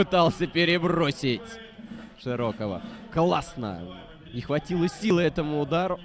Пытался перебросить Широкого. Классно. Не хватило силы этому удару.